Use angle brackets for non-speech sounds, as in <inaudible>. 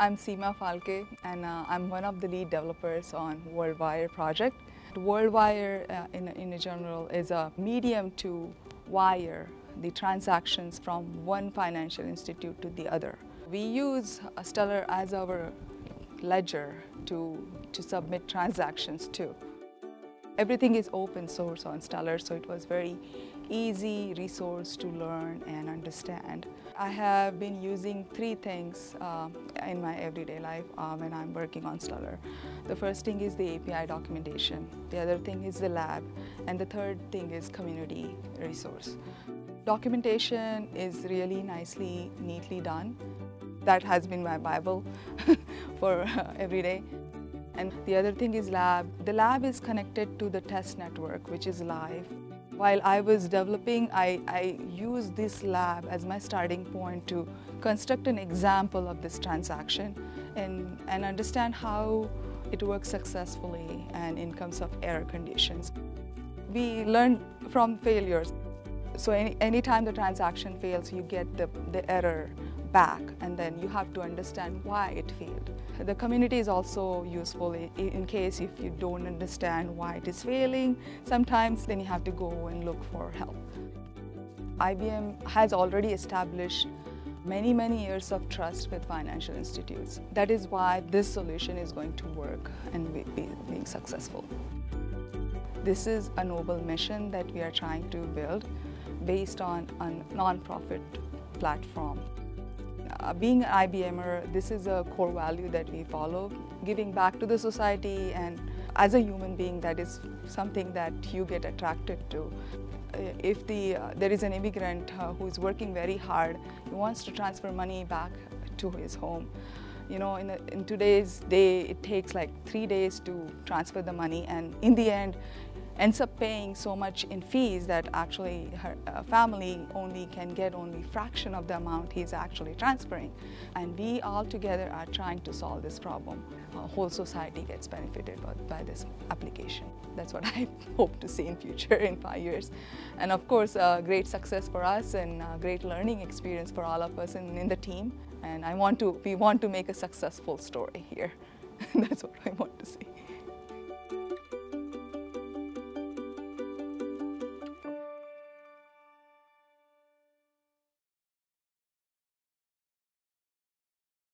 I'm Seema Phalke and uh, I'm one of the lead developers on WorldWire project. WorldWire uh, in, in general is a medium to wire the transactions from one financial institute to the other. We use Stellar as our ledger to, to submit transactions to. Everything is open source on Stellar, so it was very easy resource to learn and understand. I have been using three things uh, in my everyday life uh, when I'm working on Stellar. The first thing is the API documentation, the other thing is the lab, and the third thing is community resource. Documentation is really nicely, neatly done. That has been my Bible <laughs> for uh, every day. And the other thing is lab. The lab is connected to the test network, which is live. While I was developing, I, I used this lab as my starting point to construct an example of this transaction and, and understand how it works successfully and in terms of error conditions. We learn from failures. So any, anytime the transaction fails, you get the, the error back and then you have to understand why it failed. The community is also useful in case if you don't understand why it is failing, sometimes then you have to go and look for help. IBM has already established many, many years of trust with financial institutes. That is why this solution is going to work and be, be being successful. This is a noble mission that we are trying to build based on a non-profit platform. Uh, being an IBMer, this is a core value that we follow, giving back to the society and as a human being, that is something that you get attracted to. Uh, if the, uh, there is an immigrant uh, who is working very hard, he wants to transfer money back to his home. You know, in, a, in today's day, it takes like three days to transfer the money and in the end, ends up paying so much in fees that actually her uh, family only can get only fraction of the amount he's actually transferring. And we all together are trying to solve this problem. Uh, whole society gets benefited by, by, this application. That's what <laughs> I hope to see in future in five years. And of course, uh, great success for us and great learning experience for all of us in, in the team. And I want to, we want to make a successful story here. <laughs> That's what I want to see.